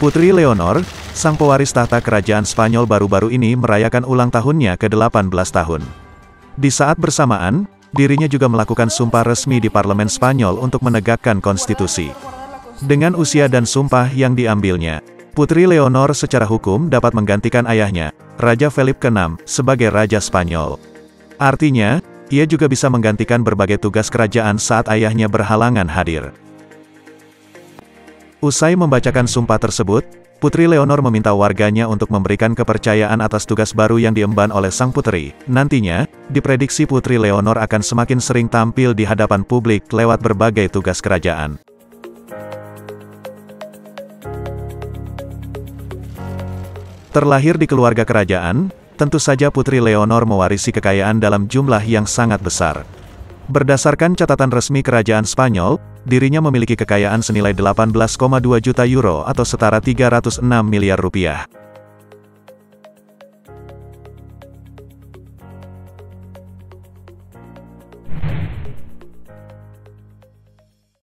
Putri Leonor, sang pewaris tahta kerajaan Spanyol baru-baru ini merayakan ulang tahunnya ke-18 tahun. Di saat bersamaan, dirinya juga melakukan sumpah resmi di parlemen Spanyol untuk menegakkan konstitusi. Dengan usia dan sumpah yang diambilnya, Putri Leonor secara hukum dapat menggantikan ayahnya, Raja Philip ke-6, sebagai Raja Spanyol. Artinya, ia juga bisa menggantikan berbagai tugas kerajaan saat ayahnya berhalangan hadir. Usai membacakan sumpah tersebut, Putri Leonor meminta warganya untuk memberikan kepercayaan atas tugas baru yang diemban oleh sang putri. Nantinya, diprediksi Putri Leonor akan semakin sering tampil di hadapan publik lewat berbagai tugas kerajaan. Terlahir di keluarga kerajaan, tentu saja Putri Leonor mewarisi kekayaan dalam jumlah yang sangat besar. Berdasarkan catatan resmi Kerajaan Spanyol, dirinya memiliki kekayaan senilai 18,2 juta euro atau setara 306 miliar rupiah.